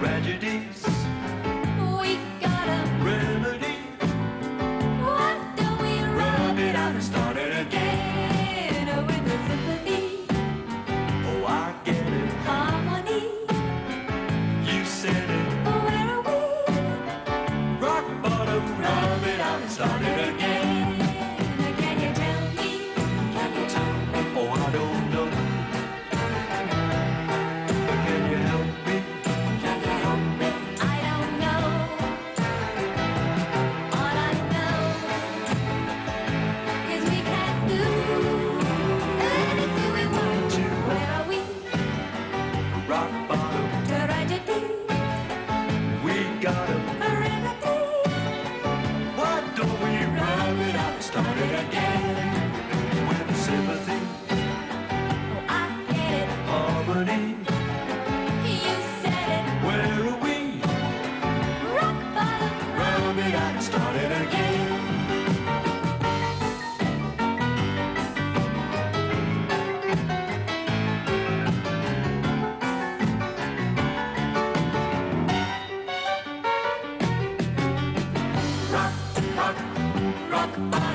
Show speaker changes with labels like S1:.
S1: tragedies. started again. Rock, rock, rock on.